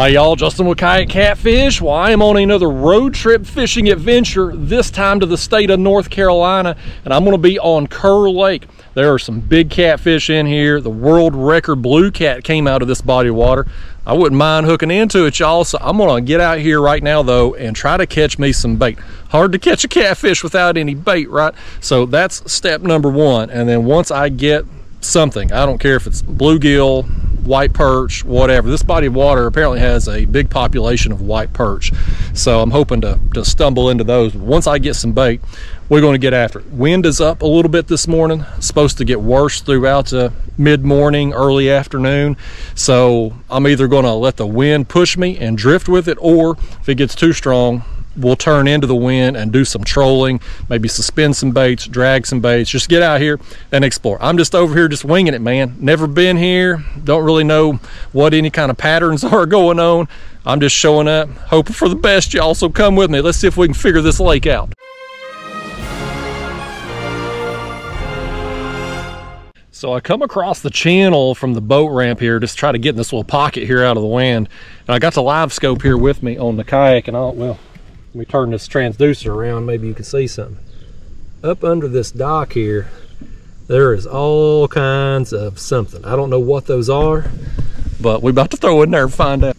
Hi y'all, Justin with Kayak Catfish. Well, I am on another road trip fishing adventure, this time to the state of North Carolina, and I'm gonna be on Kerr Lake. There are some big catfish in here. The world record blue cat came out of this body of water. I wouldn't mind hooking into it, y'all, so I'm gonna get out here right now though and try to catch me some bait. Hard to catch a catfish without any bait, right? So that's step number one. And then once I get something, I don't care if it's bluegill, white perch, whatever. This body of water apparently has a big population of white perch. So I'm hoping to, to stumble into those. Once I get some bait, we're going to get after it. Wind is up a little bit this morning. It's supposed to get worse throughout the mid-morning, early afternoon. So I'm either going to let the wind push me and drift with it, or if it gets too strong, we'll turn into the wind and do some trolling, maybe suspend some baits, drag some baits, just get out here and explore. I'm just over here just winging it, man. Never been here, don't really know what any kind of patterns are going on. I'm just showing up, hoping for the best, y'all, so come with me. Let's see if we can figure this lake out. So I come across the channel from the boat ramp here, just try to get in this little pocket here out of the wind. And I got the LiveScope here with me on the kayak and I'll, well, let me turn this transducer around, maybe you can see something. Up under this dock here, there is all kinds of something. I don't know what those are, but we're about to throw in there and find out.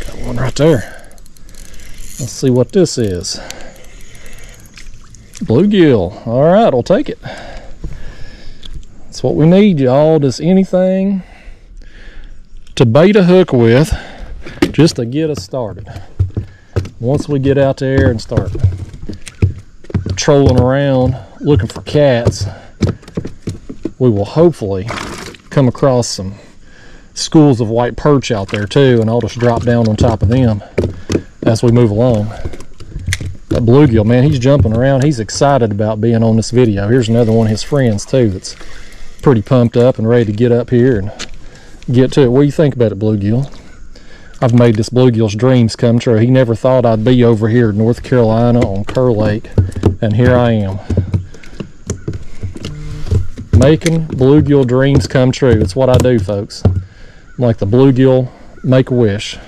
Got one right there. Let's see what this is. Bluegill. All right, I'll take it. That's what we need, y'all. Just anything to bait a hook with just to get us started once we get out there and start trolling around looking for cats, we will hopefully come across some schools of white perch out there too, and I'll just drop down on top of them as we move along. That bluegill, man, he's jumping around. He's excited about being on this video. Here's another one of his friends too that's pretty pumped up and ready to get up here and get to it. What do you think about it, bluegill? I've made this bluegill's dreams come true. He never thought I'd be over here in North Carolina on Kerr Lake, and here I am. Making bluegill dreams come true. It's what I do, folks. I'm like the bluegill make-a-wish.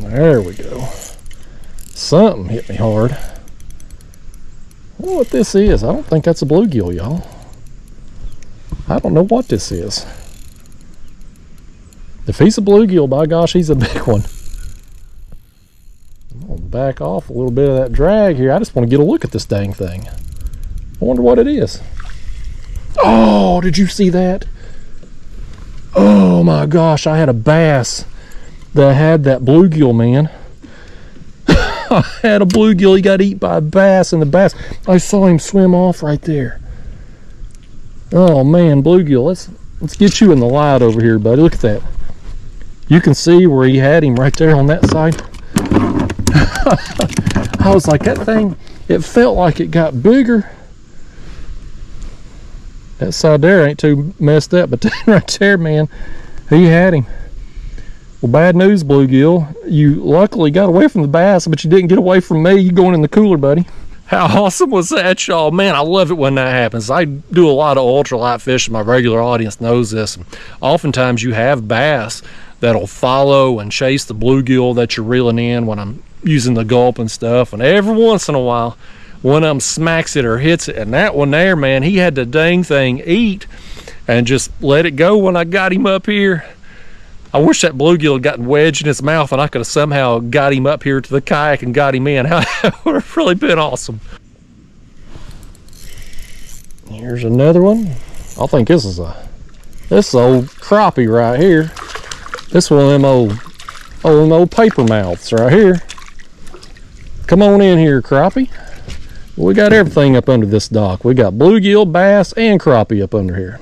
There we go something hit me hard. I don't know what this is. I don't think that's a bluegill, y'all. I don't know what this is. If he's a bluegill, by gosh, he's a big one. I'm gonna back off a little bit of that drag here. I just want to get a look at this dang thing. I wonder what it is. Oh, did you see that? Oh my gosh, I had a bass that had that bluegill, man. Had a bluegill. He got eaten by a bass, and the bass, I saw him swim off right there. Oh man, bluegill. Let's let's get you in the light over here, buddy. Look at that. You can see where he had him right there on that side. I was like, that thing, it felt like it got bigger. That side there ain't too messed up, but right there, man, he had him. Well, bad news, bluegill. You luckily got away from the bass, but you didn't get away from me. You going in the cooler, buddy. How awesome was that, y'all? Man, I love it when that happens. I do a lot of ultralight fishing. My regular audience knows this. Oftentimes you have bass that'll follow and chase the bluegill that you're reeling in when I'm using the gulp and stuff. And every once in a while, one of them smacks it or hits it. And that one there, man, he had the dang thing eat and just let it go when I got him up here. I wish that bluegill had gotten wedged in his mouth and I could have somehow got him up here to the kayak and got him in. that would have really been awesome. Here's another one. I think this is a this is old crappie right here. This one of them old old old paper mouths right here. Come on in here, crappie. We got everything up under this dock. We got bluegill, bass, and crappie up under here.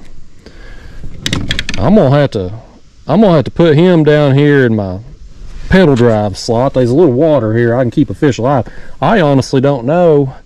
I'm gonna have to I'm gonna have to put him down here in my pedal drive slot. There's a little water here. I can keep a fish alive. I honestly don't know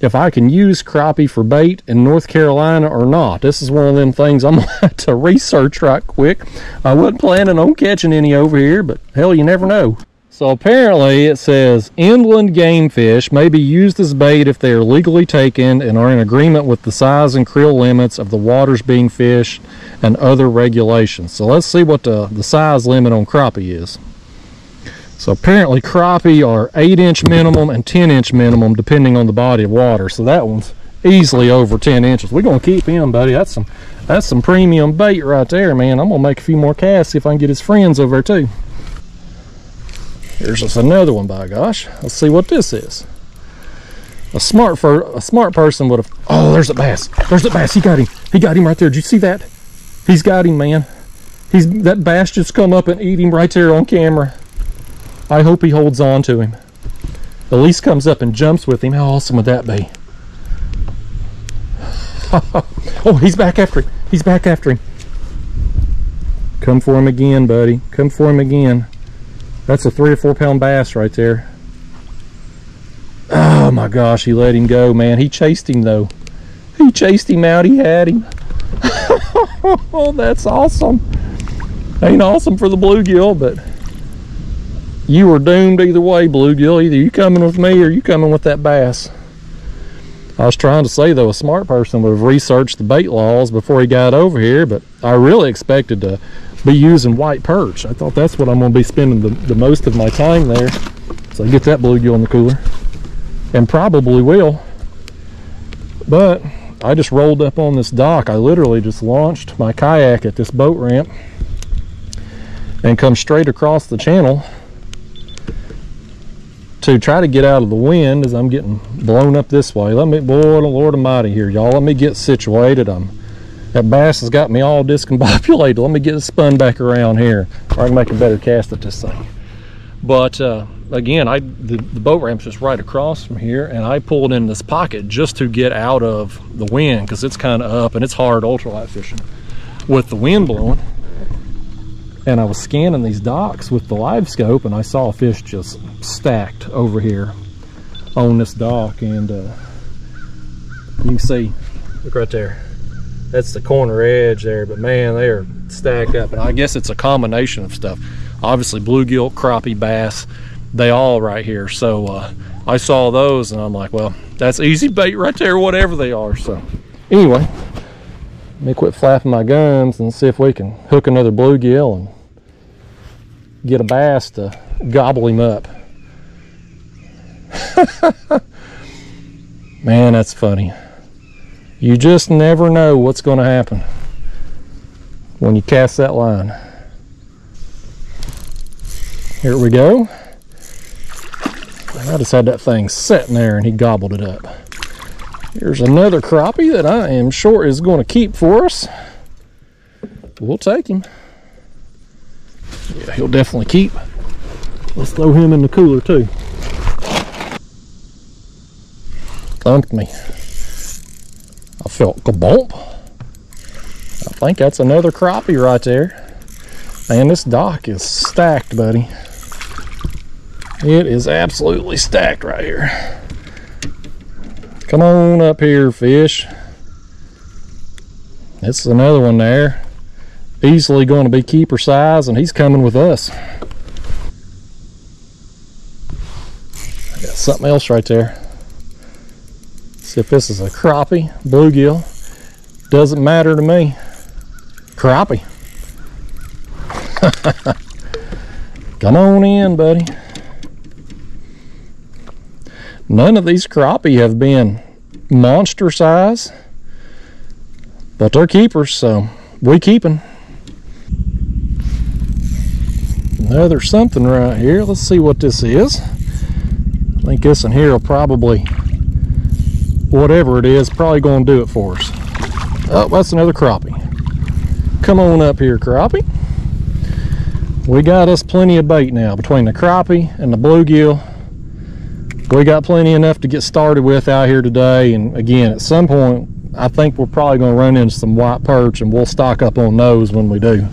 if I can use crappie for bait in North Carolina or not. This is one of them things I'm gonna have to research right quick. I wasn't planning on catching any over here, but hell, you never know. So apparently it says inland game fish may be used as bait if they are legally taken and are in agreement with the size and creel limits of the waters being fished and other regulations. So let's see what the, the size limit on crappie is. So apparently crappie are 8 inch minimum and 10 inch minimum depending on the body of water. So that one's easily over 10 inches. We're going to keep him, buddy. That's some that's some premium bait right there, man. I'm to make a few more casts if I can get his friends over there too. Here's just another one, by gosh. Let's see what this is. A smart for a smart person would have. Oh, there's a bass. There's a bass. He got him. He got him right there. Did you see that? He's got him, man. He's that bass just come up and eat him right there on camera. I hope he holds on to him. Least comes up and jumps with him. How awesome would that be? oh, he's back after him. He's back after him. Come for him again, buddy. Come for him again. That's a three or four pound bass right there. Oh my gosh, he let him go, man. He chased him though. He chased him out, he had him. oh, that's awesome. Ain't awesome for the bluegill, but you were doomed either way, bluegill. Either you coming with me or you coming with that bass. I was trying to say though, a smart person would have researched the bait laws before he got over here, but I really expected to be using white perch. I thought that's what I'm going to be spending the, the most of my time there. So I get that bluegill in the cooler. And probably will. But I just rolled up on this dock. I literally just launched my kayak at this boat ramp and come straight across the channel to try to get out of the wind as I'm getting blown up this way. Let me, boy, the Lord Almighty here, y'all. Let me get situated. I'm that bass has got me all discombobulated. Let me get it spun back around here, or I can make a better cast at this thing. But uh, again, I the, the boat ramp's just right across from here, and I pulled in this pocket just to get out of the wind because it's kind of up and it's hard ultralight fishing with the wind blowing. And I was scanning these docks with the LiveScope, and I saw a fish just stacked over here on this dock, and uh, you can see, look right there that's the corner edge there but man they are stacked up. And i guess it's a combination of stuff. Obviously bluegill crappie bass they all right here. So uh, i saw those and i'm like well that's easy bait right there whatever they are. So anyway let me quit flapping my gums and see if we can hook another bluegill and get a bass to gobble him up. Man that's funny you just never know what's going to happen when you cast that line. Here we go. I just had that thing sitting there and he gobbled it up. Here's another crappie that I am sure is going to keep for us. We'll take him. Yeah, he'll definitely keep. Let's throw him in the cooler too. Thumped me. Felt kabomp. I think that's another crappie right there. Man, this dock is stacked, buddy. It is absolutely stacked right here. Come on up here, fish. It's another one there. Easily going to be keeper size, and he's coming with us. I got something else right there. If this is a crappie, bluegill. Doesn't matter to me. Crappie. Come on in, buddy. None of these crappie have been monster size, but they're keepers, so we. Now there's something right here. Let's see what this is. I think this in here will probably whatever it is, probably going to do it for us. Oh, that's another crappie. Come on up here, crappie. We got us plenty of bait now between the crappie and the bluegill. We got plenty enough to get started with out here today. And again, at some point, I think we're probably going to run into some white perch and we'll stock up on those when we do.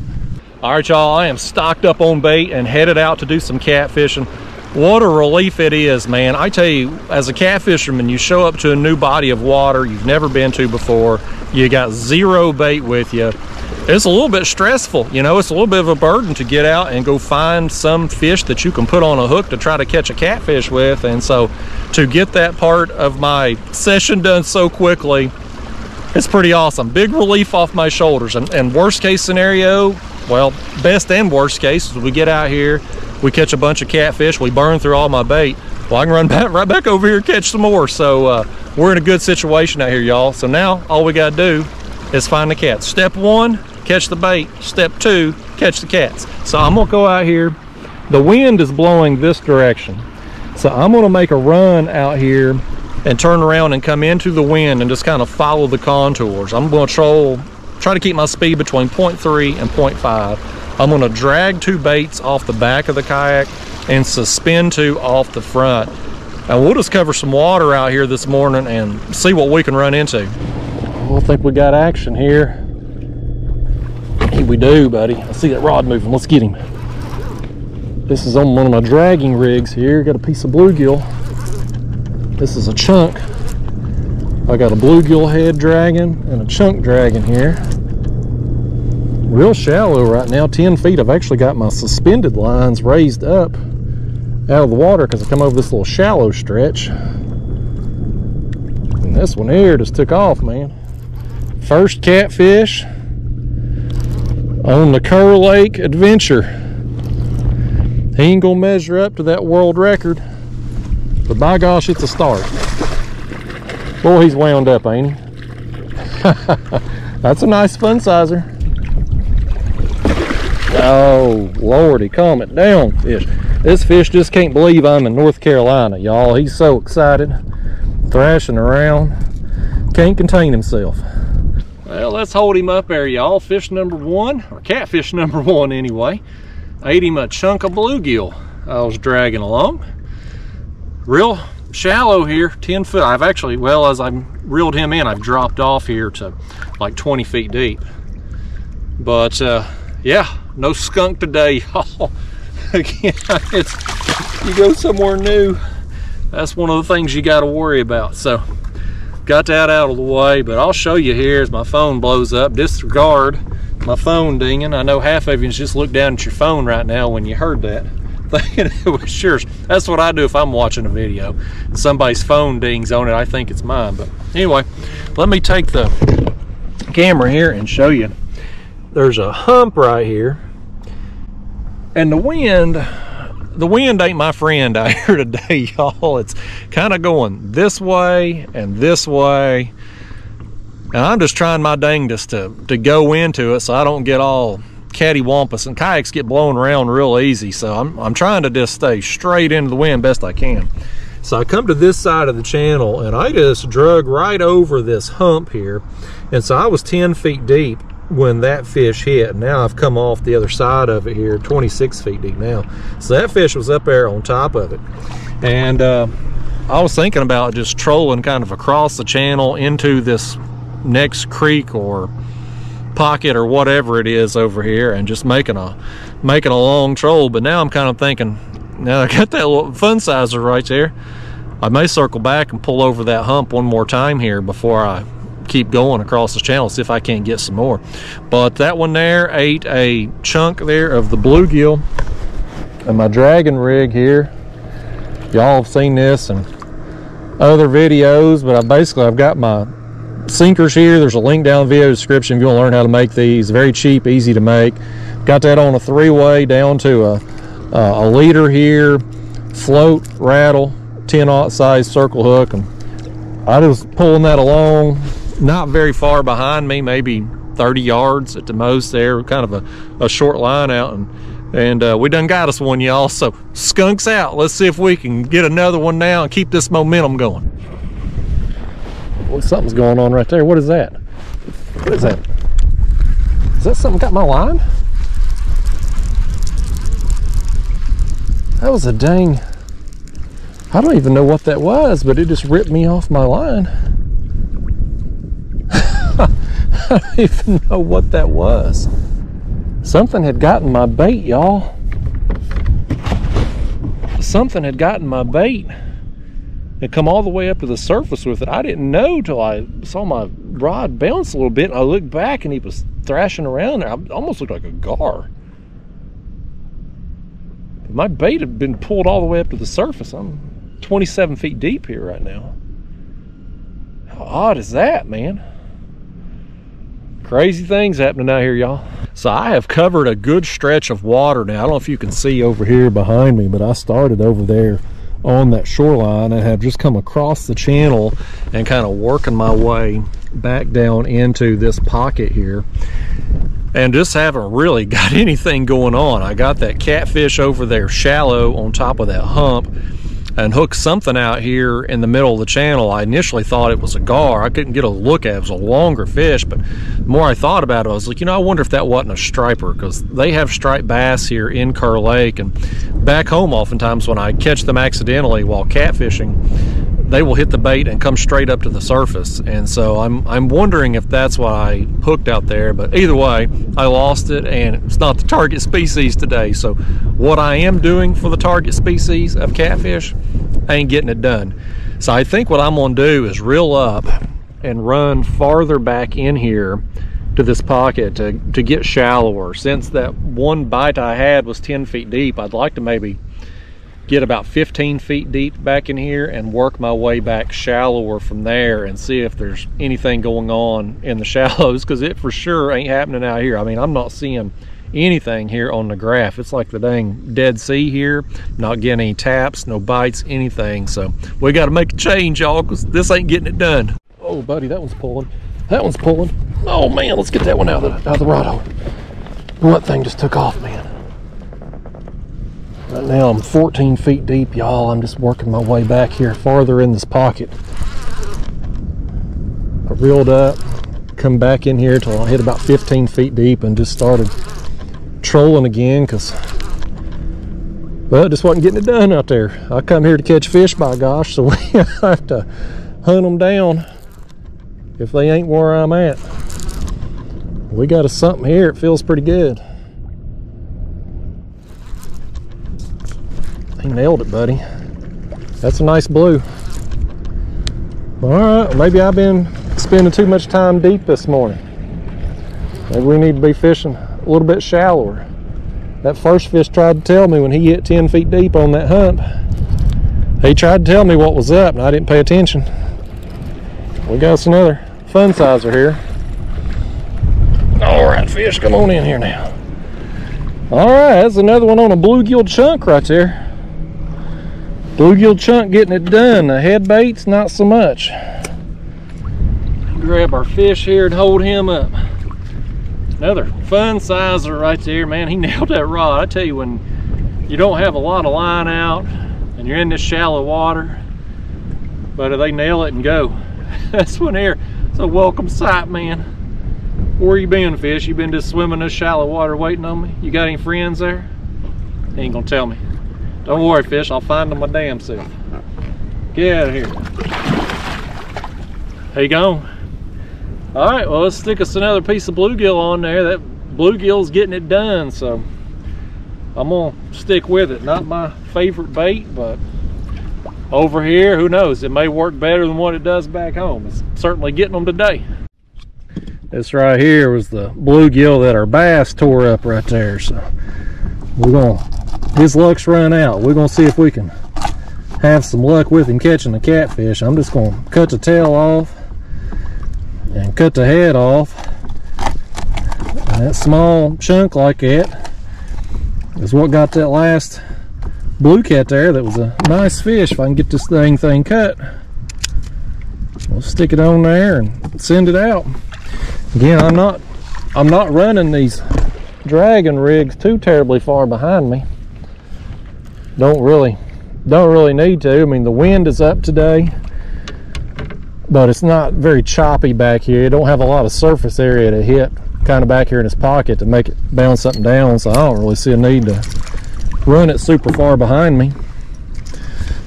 All right, y'all, I am stocked up on bait and headed out to do some catfishing what a relief it is man i tell you as a catfisherman you show up to a new body of water you've never been to before you got zero bait with you it's a little bit stressful. You know, it's a little bit of a burden to get out and go find some fish that you can put on a hook to try to catch a catfish with. And so to get that part of my session done so quickly, it's pretty awesome. Big relief off my shoulders. And, and worst case scenario, well, best and worst case is we get out here, we catch a bunch of catfish, we burn through all my bait. Well, I can run back, right back over here and catch some more. So uh, we're in a good situation out here, y'all. So now all we gotta do is find the cats. Step one, catch the bait. Step two, catch the cats. So I'm gonna go out here. The wind is blowing this direction. So I'm gonna make a run out here and turn around and come into the wind and just kind of follow the contours. I'm gonna troll, try to keep my speed between 0.3 and 0.5. I'm gonna drag two baits off the back of the kayak and suspend two off the front. And we'll just cover some water out here this morning and see what we can run into. I think we got action here. We do, buddy. I see that rod moving. Let's get him. This is on one of my dragging rigs here. Got a piece of bluegill. This is a chunk. I got a bluegill head dragging and a chunk dragging here. Real shallow right now, 10 feet. I've actually got my suspended lines raised up out of the water because I come over this little shallow stretch. And this one here just took off, man. First catfish on the Kerr Lake adventure. He ain't gonna measure up to that world record, but by gosh, it's a start. Boy, he's wound up, ain't he? That's a nice fun sizer. Oh, lordy, calm it down, fish. This fish just can't believe I'm in North Carolina, y'all. He's so excited, thrashing around, can't contain himself. Well, let's hold him up there, y'all. Fish number one, or catfish number one anyway. I ate him a chunk of bluegill I was dragging along. Real shallow here, 10 foot. I've actually, well, as I reeled him in, I've dropped off here to like 20 feet deep. But uh, yeah, no skunk today, y'all. Again, it's, you go somewhere new, that's one of the things you got to worry about. So got that out of the way, but I'll show you here as my phone blows up. Disregard my phone dinging. I know half of you just looked down at your phone right now when you heard that, thinking it was yours. That's what I do if I'm watching a video. Somebody's phone dings on it, I think it's mine. But anyway, let me take the camera here and show you. There's a hump right here. And the wind the wind ain't my friend out here today, y'all. It's kind of going this way and this way. And I'm just trying my dangest to, to go into it so I don't get all cattywampus. And kayaks get blown around real easy. So I'm, I'm trying to just stay straight into the wind best I can. So I come to this side of the channel and I just drug right over this hump here. And so I was 10 feet deep when that fish hit. Now I've come off the other side of it here, 26 feet deep now. So that fish was up there on top of it. And uh, I was thinking about just trolling kind of across the channel into this next creek or pocket or whatever it is over here and just making a making a long troll. But now I'm kind of thinking, now I got that little fun sizer right there. I may circle back and pull over that hump one more time here before I keep going across the channel, see if I can't get some more. But that one there ate a chunk there of the bluegill. And my dragging rig here, y'all have seen this and other videos, but I basically I've got my sinkers here. There's a link down in the video description if you want to learn how to make these. Very cheap, easy to make. Got that on a three-way down to a, a leader here, float, rattle, 10 aught size circle hook, and I was pulling that along not very far behind me, maybe 30 yards at the most there, kind of a, a short line out. And, and uh, we done got us one, y'all. So skunks out. Let's see if we can get another one now and keep this momentum going. Well, something's going on right there. What is that? What is that? Is that something got my line? That was a dang, I don't even know what that was, but it just ripped me off my line. I don't even know what that was. Something had gotten my bait, y'all. Something had gotten my bait and come all the way up to the surface with it. I didn't know till I saw my rod bounce a little bit. And I looked back and he was thrashing around there. I almost looked like a gar. My bait had been pulled all the way up to the surface. I'm 27 feet deep here right now. How odd is that, man? Crazy things happening out here, y'all. So I have covered a good stretch of water now. I don't know if you can see over here behind me, but I started over there on that shoreline and have just come across the channel and kind of working my way back down into this pocket here and just haven't really got anything going on. I got that catfish over there shallow on top of that hump and hooked something out here in the middle of the channel. I initially thought it was a gar. I couldn't get a look at it. It was a longer fish, but the more I thought about it, I was like, you know, I wonder if that wasn't a striper because they have striped bass here in Kerr Lake. And back home, oftentimes when I catch them accidentally while catfishing, they will hit the bait and come straight up to the surface. And so I'm, I'm wondering if that's why I hooked out there. But either way, I lost it and it's not the target species today. So what I am doing for the target species of catfish, I ain't getting it done. So I think what I'm gonna do is reel up and run farther back in here to this pocket to, to get shallower. Since that one bite I had was 10 feet deep, I'd like to maybe get about 15 feet deep back in here and work my way back shallower from there and see if there's anything going on in the shallows because it for sure ain't happening out here. I mean, I'm not seeing anything here on the graph. It's like the dang Dead Sea here. Not getting any taps, no bites, anything. So we got to make a change, y'all, because this ain't getting it done. Oh, buddy, that one's pulling. That one's pulling. Oh, man, let's get that one out of the, out of the hole. That thing just took off, man. Right now I'm 14 feet deep, y'all. I'm just working my way back here farther in this pocket. I reeled up, come back in here till I hit about 15 feet deep and just started trolling again because well, just wasn't getting it done out there. I come here to catch fish, by gosh, so we have to hunt them down if they ain't where I'm at. We got a something here. It feels pretty good. He nailed it, buddy. That's a nice blue. All right, maybe I've been spending too much time deep this morning. Maybe we need to be fishing a little bit shallower. That first fish tried to tell me when he hit 10 feet deep on that hump. He tried to tell me what was up and I didn't pay attention. We got us another fun sizer here. All right, fish, come on in here now. All right, that's another one on a bluegill chunk right there. Bluegill chunk getting it done. The head baits, not so much. Grab our fish here and hold him up. Another fun sizer right there, man. He nailed that rod. I tell you, when you don't have a lot of line out and you're in this shallow water, but they nail it and go. That's one they're it's a welcome sight, man. Where you been, fish? You been just swimming in this shallow water waiting on me? You got any friends there? He ain't gonna tell me. Don't worry, fish. I'll find them my damn self. Get out of here. There you go. All right, well, let's stick us another piece of bluegill on there. That bluegill's getting it done, so I'm gonna stick with it. Not my favorite bait, but over here, who knows? It may work better than what it does back home. It's certainly getting them today. This right here was the bluegill that our bass tore up right there, so we're gonna his luck's run out. We're gonna see if we can have some luck with him catching the catfish. I'm just gonna cut the tail off and cut the head off. And that small chunk like that is what got that last blue cat there that was a nice fish. If I can get this thing thing cut, we'll stick it on there and send it out. Again, I'm not I'm not running these dragging rigs too terribly far behind me don't really don't really need to i mean the wind is up today but it's not very choppy back here. You don't have a lot of surface area to hit kind of back here in this pocket to make it bounce something down so i don't really see a need to run it super far behind me.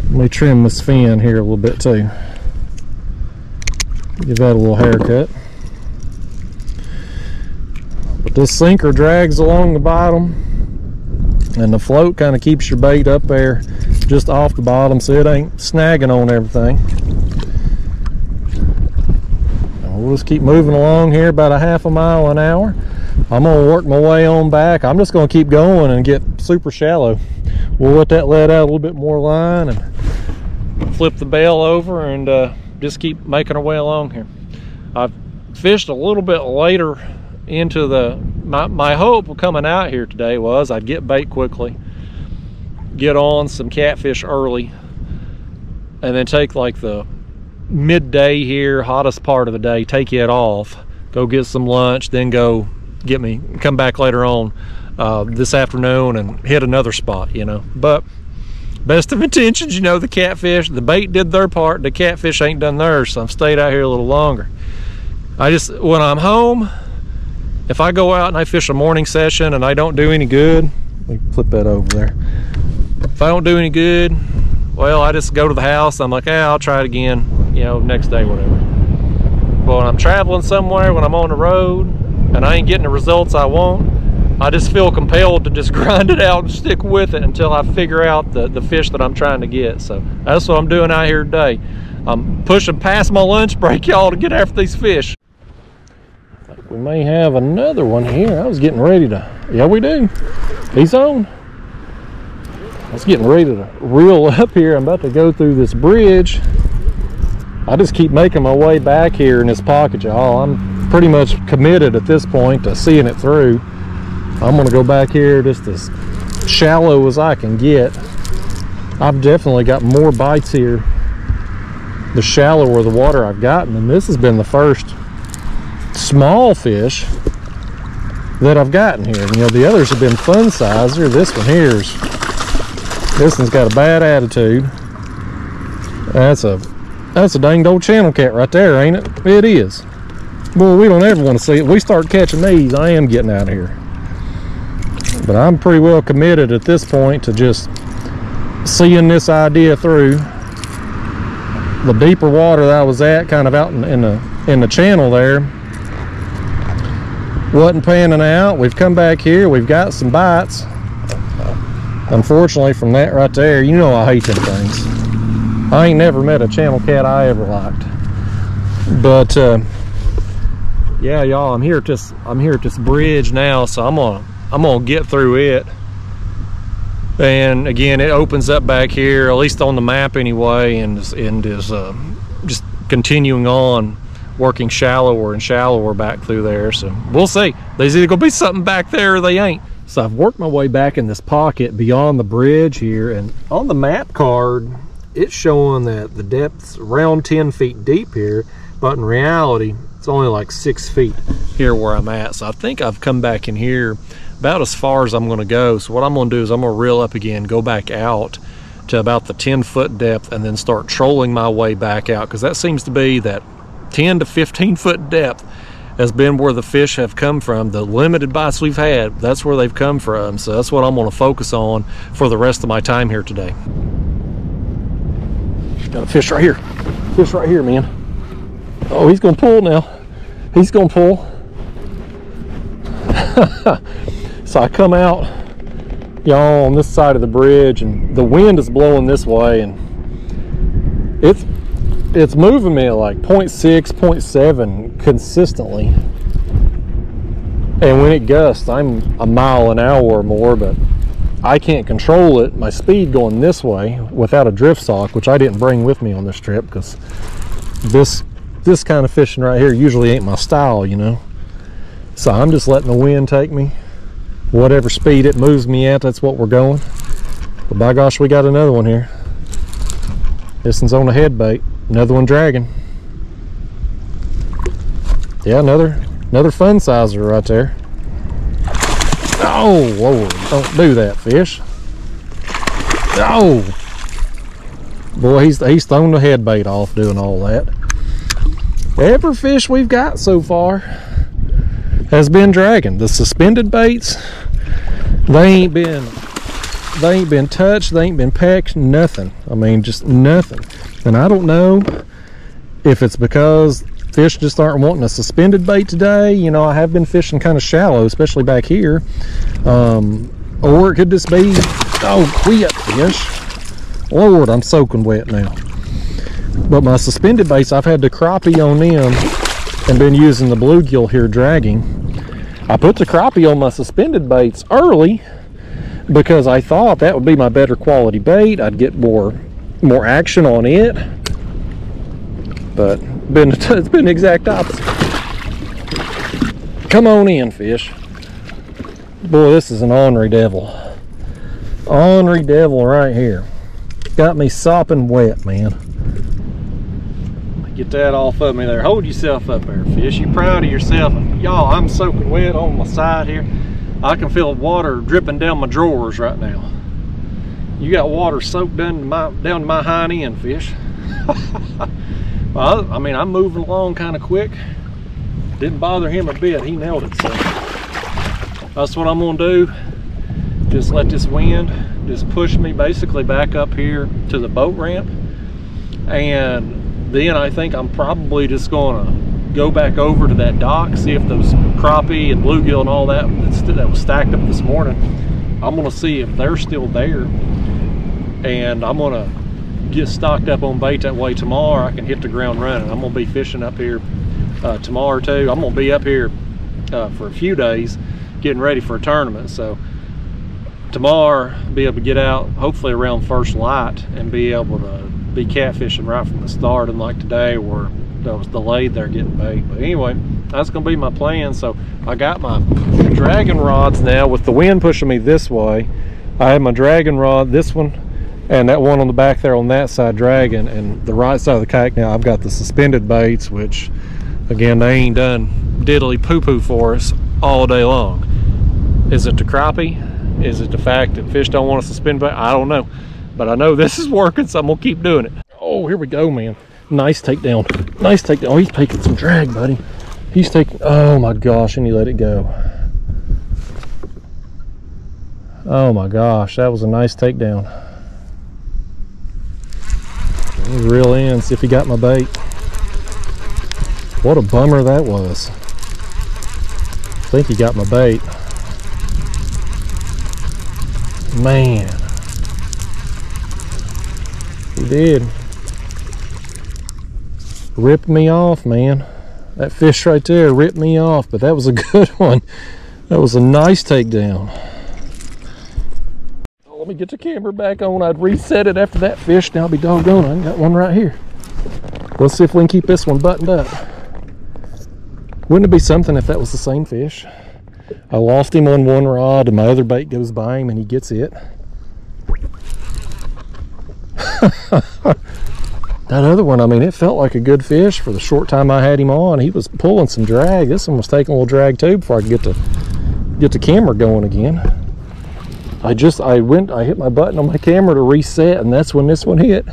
Let me trim this fin here a little bit too. Give that a little haircut. But this sinker drags along the bottom and the float kind of keeps your bait up there just off the bottom so it ain't snagging on everything we'll just keep moving along here about a half a mile an hour I'm gonna work my way on back. I'm just gonna keep going and get super shallow. We'll let that let out a little bit more line and flip the bail over and uh, just keep making our way along here. I've fished a little bit later into the, my, my hope of coming out here today was I'd get bait quickly, get on some catfish early, and then take like the midday here, hottest part of the day, take it off, go get some lunch, then go get me, come back later on uh, this afternoon and hit another spot, you know. But best of intentions, you know, the catfish, the bait did their part, the catfish ain't done theirs, so I've stayed out here a little longer. I just, when I'm home, if I go out and I fish a morning session and I don't do any good, let me flip that over there. If I don't do any good, well, I just go to the house. I'm like, hey, I'll try it again, you know, next day, whatever. But when I'm traveling somewhere, when I'm on the road, and I ain't getting the results I want, I just feel compelled to just grind it out and stick with it until I figure out the, the fish that I'm trying to get. So that's what I'm doing out here today. I'm pushing past my lunch break, y'all, to get after these fish. We may have another one here. I was getting ready to, yeah, we do. He's on. I was getting ready to reel up here. I'm about to go through this bridge. I just keep making my way back here in this pocket, y'all. I'm pretty much committed at this point to seeing it through. I'm gonna go back here just as shallow as I can get. I've definitely got more bites here the shallower the water I've gotten and this has been the first small fish that I've gotten here. You know, the others have been fun size sizer. This one here's this one's got a bad attitude. That's a that's a danged old channel cat right there, ain't it? It is. Boy, we don't ever want to see it. We start catching these, I am getting out of here. But I'm pretty well committed at this point to just seeing this idea through. The deeper water that I was at, kind of out in, in the in the channel there, wasn't panning out. We've come back here. We've got some bites. Unfortunately, from that right there, you know I hate them things. I ain't never met a channel cat I ever liked. But uh, yeah, y'all, I'm here at this I'm here at this bridge now, so I'm gonna I'm gonna get through it. And again, it opens up back here, at least on the map anyway, and and is uh, just continuing on working shallower and shallower back through there. So we'll see. There's either gonna be something back there or they ain't. So I've worked my way back in this pocket beyond the bridge here and on the map card, it's showing that the depth's around 10 feet deep here, but in reality, it's only like six feet here where I'm at. So I think I've come back in here about as far as I'm gonna go. So what I'm gonna do is I'm gonna reel up again, go back out to about the 10 foot depth and then start trolling my way back out because that seems to be that 10 to 15 foot depth has been where the fish have come from. The limited bites we've had, that's where they've come from. So that's what I'm to focus on for the rest of my time here today. Got a fish right here. Fish right here, man. Oh, he's to pull now. He's to pull. so I come out, y'all, on this side of the bridge, and the wind is blowing this way, and it's it's moving me at like 0.6 0.7 consistently and when it gusts i'm a mile an hour or more but i can't control it my speed going this way without a drift sock which i didn't bring with me on this trip because this this kind of fishing right here usually ain't my style you know? So i'm just letting the wind take me. Whatever speed it moves me at that's what we're going. But by gosh we got another one here. This one's on a head bait. Another one dragging. Yeah, another another fun sizer right there. Oh, Lord, don't do that, fish. Oh, boy, he's he's thrown the head bait off doing all that. Every fish we've got so far has been dragging. The suspended baits, they ain't been they ain't been touched, they ain't been pecked, nothing. I mean, just nothing. And I don't know if it's because fish just aren't wanting a suspended bait today. You know, I have been fishing kind of shallow, especially back here. Um, or it could just be, oh, quit fish. Lord, I'm soaking wet now. But my suspended baits, I've had the crappie on them and been using the bluegill here dragging. I put the crappie on my suspended baits early because I thought that would be my better quality bait. I'd get more more action on it. But been it's been exact opposite. Come on in, fish. Boy, this is an ornery devil. Ornery devil right here. Got me sopping wet, man. Get that off of me there. Hold yourself up there, fish. You proud of yourself. Y'all, I'm soaking wet on my side here. I can feel water dripping down my drawers right now. You got water soaked down to my, down to my hind end, fish. well, I mean, I'm moving along kind of quick. Didn't bother him a bit. He nailed it. So that's what I'm gonna do. Just let this wind just push me basically back up here to the boat ramp. And then I think I'm probably just gonna go back over to that dock, see if those crappie and bluegill and all that that was stacked up this morning, I'm gonna see if they're still there. And I'm gonna get stocked up on bait that way tomorrow. I can hit the ground running. I'm gonna be fishing up here uh, tomorrow too. I'm gonna be up here uh, for a few days getting ready for a tournament. So tomorrow, be able to get out hopefully around first light and be able to be catfishing right from the start unlike today where I was delayed there getting bait. But anyway, that's gonna be my plan. So I got my dragging rods now with the wind pushing me this way. I have my dragging rod, this one, and that one on the back there on that side dragging, and the right side of the kayak now I've got the suspended baits, which again, they ain't done diddly poo-poo for us all day long. Is it the crappie? Is it the fact that fish don't want to suspend bait? I don't know. But I know this is working, so I'm gonna keep doing it. Oh, here we go, man. Nice takedown. Nice takedown. Oh, he's taking some drag, buddy. He's taking, oh my gosh, and he let it go. Oh my gosh, that was a nice takedown. Reel in, see if he got my bait. What a bummer that was. I think he got my bait. Man. He did. Ripped me off, man. That fish right there ripped me off, but that was a good one. That was a nice takedown. Me get the camera back on. I'd reset it after that fish. Now I'll be doggone. I got one right here. Let's see if we can keep this one buttoned up. Wouldn't it be something if that was the same fish? I lost him on one rod and my other bait goes by him and he gets it. that other one, I mean, it felt like a good fish for the short time I had him on. He was pulling some drag. This one was taking a little drag too before I could get the get the camera going again. I just I went I hit my button on my camera to reset and that's when this one hit.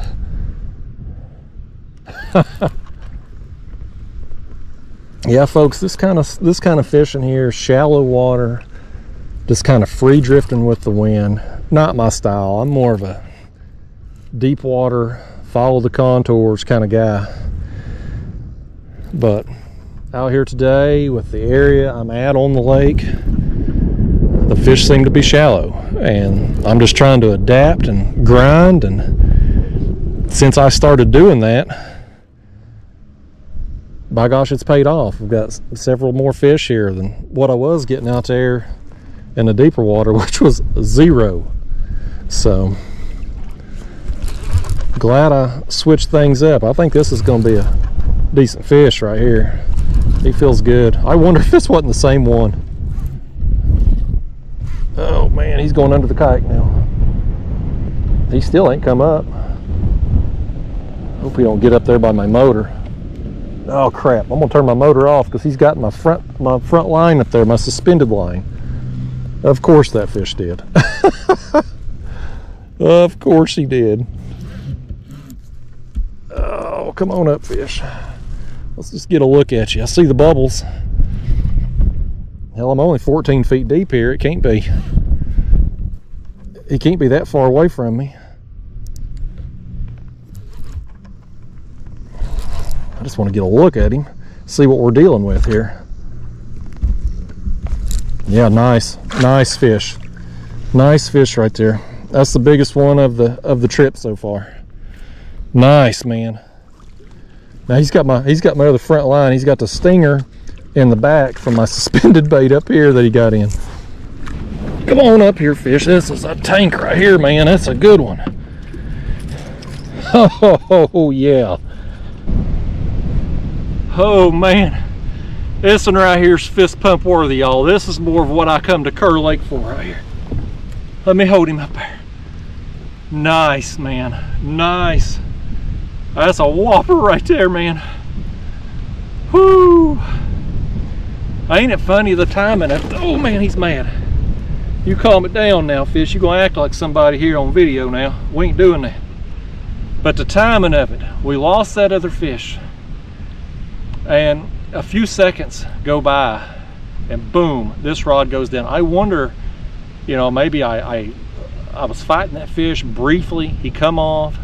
yeah folks this kind of this kind of fishing here shallow water just kind of free drifting with the wind not my style i'm more of a deep water, follow the contours kind of guy. But out here today with the area I'm at on the lake, the fish seem to be shallow and I'm just trying to adapt and grind and since I started doing that, by gosh, it's paid off. We've got several more fish here than what I was getting out there in the deeper water, which was zero. So glad I switched things up. I think this is going to be a decent fish right here. He feels good. I wonder if this wasn't the same one. Oh man, he's going under the kayak now. He still ain't come up. Hope he don't get up there by my motor. Oh crap, I'm gonna turn my motor off because he's got my front my front line up there, my suspended line. Of course that fish did. of course he did. Oh, come on up, fish. Let's just get a look at you. I see the bubbles. Hell, I'm only 14 feet deep here. It can't be. He can't be that far away from me. I just want to get a look at him, see what we're dealing with here. Yeah, nice, nice fish. Nice fish right there. That's the biggest one of the of the trip so far. Nice, man. Now he's got my he's got my other front line. He's got the stinger in the back from my suspended bait up here that he got in. Come on up here, fish. This is a tank right here, man. That's a good one. Oh, yeah. Oh, man. This one right here is fist pump worthy, y'all. This is more of what I come to Kerr Lake for right here. Let me hold him up there. Nice, man. Nice. That's a whopper right there, man. Whoo! Ain't it funny the timing? Of, it? oh man, he's mad. You calm it down now, fish. You're gonna act like somebody here on video now. We ain't doing that. But the timing of it, we lost that other fish. And a few seconds go by and boom, this rod goes down. I wonder, you know, maybe I, I, I was fighting that fish briefly. He come off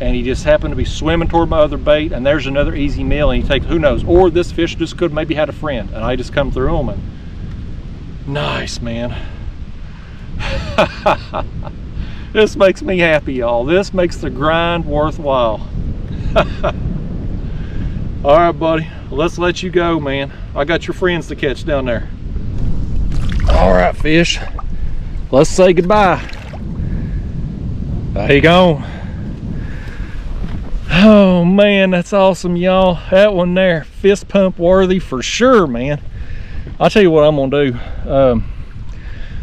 and he just happened to be swimming toward my other bait and there's another easy meal and he takes who knows? Or this fish just could maybe had a friend and I just come through him and nice man. This makes me happy y'all. This makes the grind worthwhile. All right buddy. Let's let you go man. I got your friends to catch down there. All right fish. Let's say goodbye. You go Oh man, that's awesome, y'all. That one there, fist pump worthy for sure, man. I'll tell you what I'm gonna do. Um,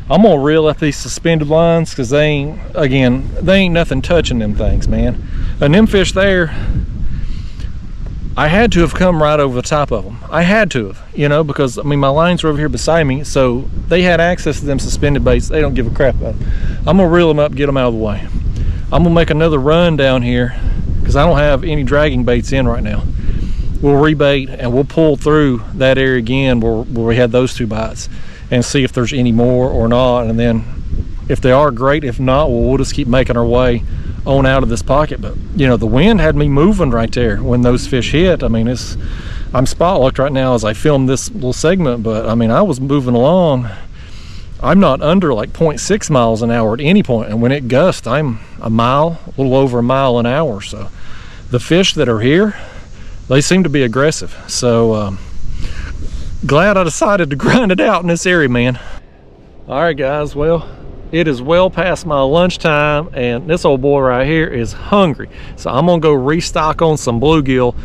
I'm gonna reel up these suspended lines because they ain't, again, they ain't nothing touching them things, man. And them fish there, I had to have come right over the top of them. I had to have, you know, because I mean, my lines were over here beside me, so they had access to them suspended baits. They don't give a crap about them. I'm gonna reel them up, get them out of the way. I'm gonna make another run down here because I don't have any dragging baits in right now. We'll rebait and we'll pull through that area again where, where we had those two bites and see if there's any more or not. And then if they are great, if not, well, we'll just keep making our way on out of this pocket. But you know, the wind had me moving right there when those fish hit. I mean, it's, I'm spot locked right now as I film this little segment, but I mean, I was moving along I'm not under like 0.6 miles an hour at any point, and when it gusts, I'm a mile, a little over a mile an hour. So the fish that are here, they seem to be aggressive. So um, glad I decided to grind it out in this area, man. All right, guys, well, it is well past my lunchtime, and this old boy right here is hungry. So I'm gonna go restock on some bluegill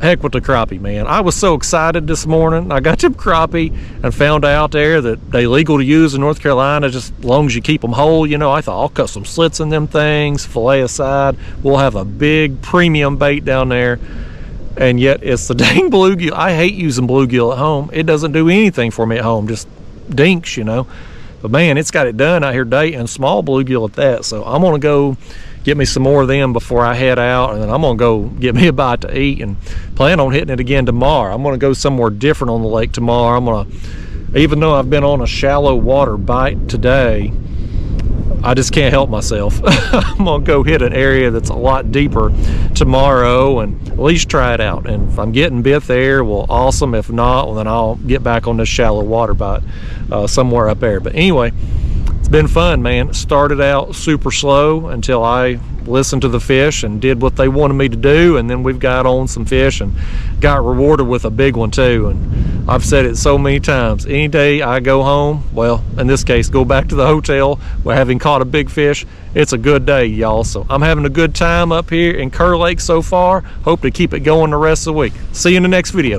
heck with the crappie, man. I was so excited this morning. I got them crappie and found out there that they legal to use in North Carolina just as long as you keep them whole. You know, I thought I'll cut some slits in them things, fillet aside. We'll have a big premium bait down there. And yet it's the dang bluegill. I hate using bluegill at home. It doesn't do anything for me at home, just dinks, you know. But man, it's got it done out here today and small bluegill at that. So I'm gonna go get me some more of them before I head out and then I'm gonna go get me a bite to eat and plan on hitting it again tomorrow. I'm gonna go somewhere different on the lake tomorrow. I'm gonna, even though I've been on a shallow water bite today, I just can't help myself. I'm gonna go hit an area that's a lot deeper tomorrow and at least try it out. And if I'm getting bit there, well, awesome. If not, well, then I'll get back on this shallow water bite uh, somewhere up there. But anyway, it's been fun, man. It started out super slow until I listened to the fish and did what they wanted me to do. And then we've got on some fish and got rewarded with a big one too. And I've said it so many times. Any day I go home, well, in this case, go back to the hotel where having caught a big fish, it's a good day, y'all. So I'm having a good time up here in Kerr Lake so far. Hope to keep it going the rest of the week. See you in the next video.